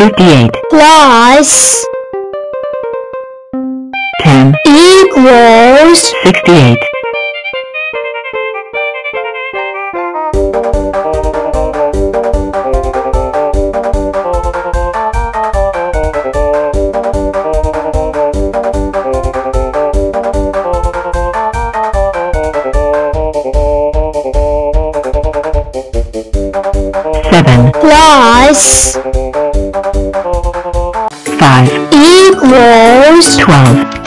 58 plus 10 equals 68 7 plus 5 equals 12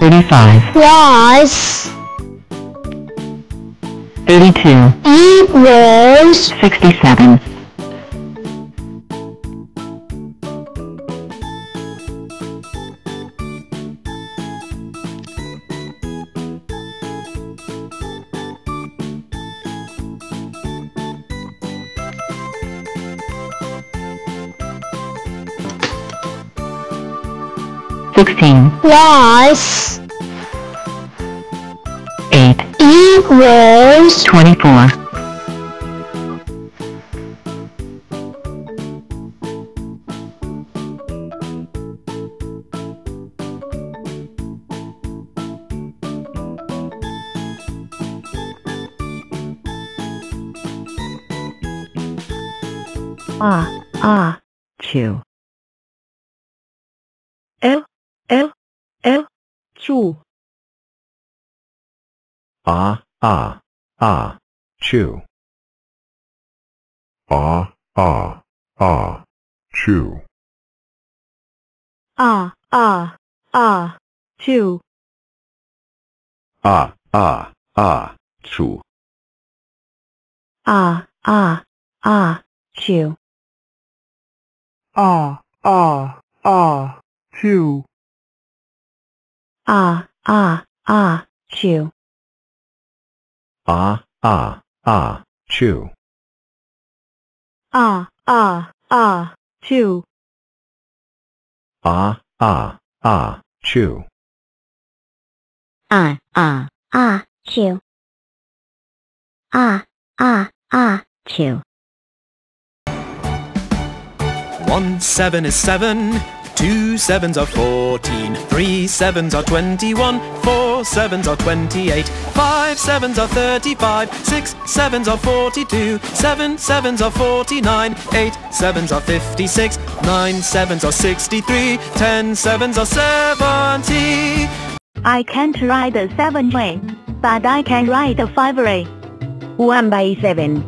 35 plus 32 equals 67 16 plus 8 equals 24 ah, ah, two. L, L, L, two. Ah, ah, ah, chew. Ah, ah, ah, chew. Ah, ah, ah, two. Ah, ah, ah, chew. Ah, ah, ah, two. ah, ah, ah, two, Ah, ah, ah, two. Ah, ah, ah, chew. Ah, ah, ah, two. Ah, ah, ah, chew. ah ah ah two ah ah ah two One seven is seven, two sevens are fourteen, three sevens are twenty-one, four sevens are twenty-eight, five sevens are thirty-five, six sevens are forty-two, seven sevens are forty-nine, eight sevens are fifty-six, nine sevens are sixty-three, ten sevens are seventy. I can't write the seven way, but I can write the five way. One by seven.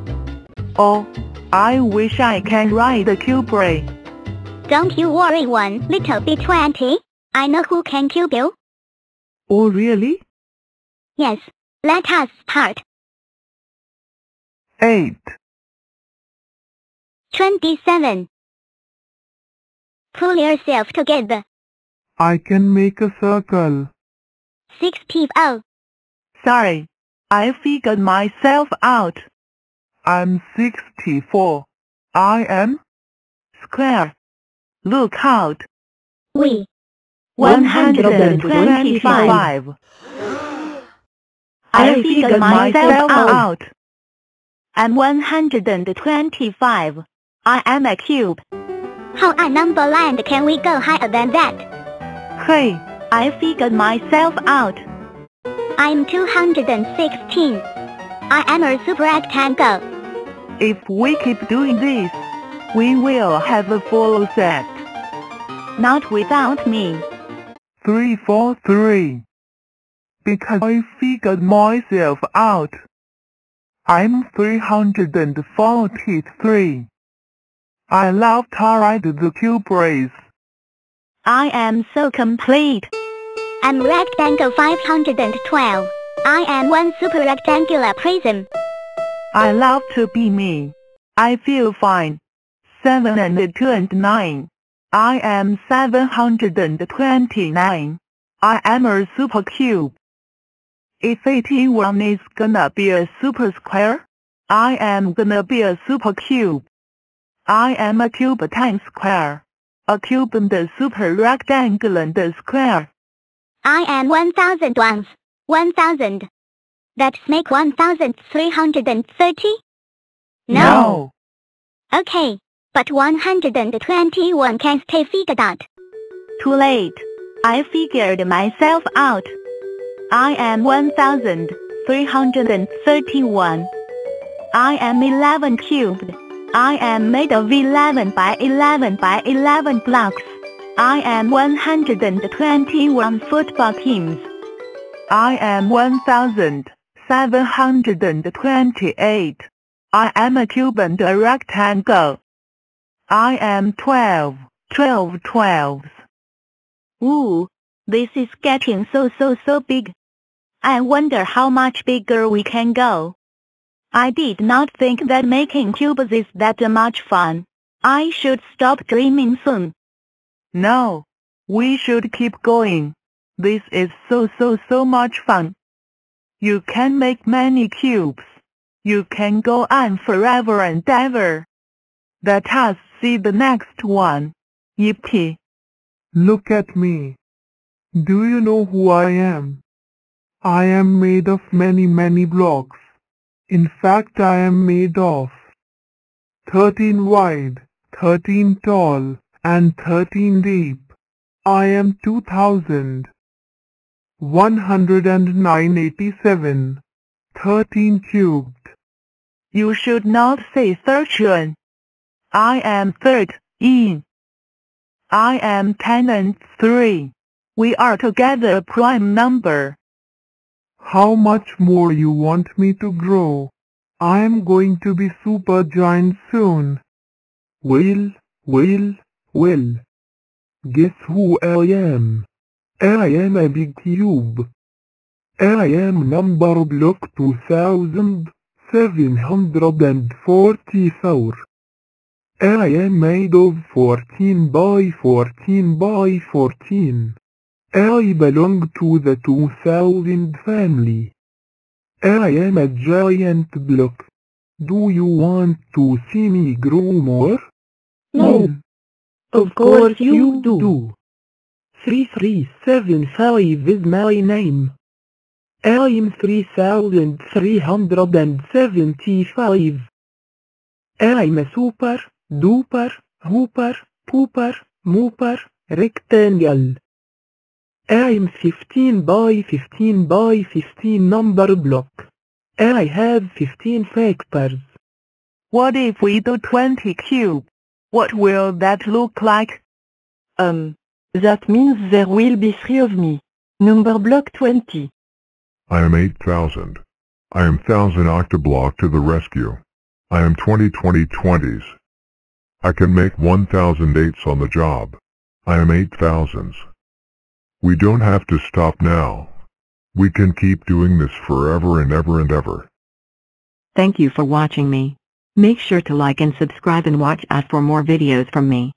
oh, I wish I can ride the cube ray. Don't you worry one little bit twenty I know who can cube you Oh really? yes let us start 8 27 pull yourself together I can make a circle. sixty oh Sorry, I figured myself out. I'm sixty-four. I am square. Look out. we One hundred and twenty-five. I figured myself out. I'm one hundred and twenty-five. I am a cube. how a number land can we go higher than that Hey, I figured myself out. I'm two hundred and sixteen I am a super rectangle If we keep doing this, we will have a full set. Not without me. Three, four, three. Because I figured myself out. I'm 343. I love to ride the cube race. I am so complete. I'm rectangle 512. I am one super rectangular prism. I love to be me. I feel fine. Seven and two and nine. I am seven hundred and twenty-nine. I am a super cube. If 81 is gonna be a super square, I am gonna be a super cube. I am a cube times square. A cube and a super rectangle and a square. I am 1000 ones. 1000. That's make 1330? No. Okay, but 121 can stay figured out. Too late. I figured myself out. I am 1331. I am 11 cubed. I am made of 11 by 11 by 11 blocks. I am 121 football teams. I am 1728. I am a cube and a rectangle. I am 12, 12 twelves. Ooh, this is getting so so so big. I wonder how much bigger we can go. I did not think that making cubes is that much fun. I should stop dreaming soon. No, we should keep going. This is so so so much fun. You can make many cubes. You can go on forever and ever. Let us see the next one. Yippee. Look at me. Do you know who I am? I am made of many many blocks. In fact I am made of 13 wide, 13 tall, and 13 deep. I am 2000. 10987. 13 cubed. You should not say thirteen. I am thirteen. I am ten and three. We are together a prime number. How much more you want me to grow? I am going to be super giant soon. Will, well, well. Guess who I am? I am a big cube. I am number block 2744. I am made of 14 by 14 by 14. I belong to the 2000 family. I am a giant block. Do you want to see me grow more? No. Of course you do. 3375 is my name. I am 3375. I'm a super, duper, hooper, pooper, mooper, rectangle. I'm 15 by 15 by 15 number block. I have 15 factors. What if we do 20 cube? What will that look like? Um, that means there will be three of me. Number block 20. I am 8,000. I am 1000 octoblock to the rescue. I am 2020 20s. I can make 1008s on the job. I am 8000s. We don't have to stop now. We can keep doing this forever and ever and ever. Thank you for watching me. Make sure to like and subscribe and watch out for more videos from me.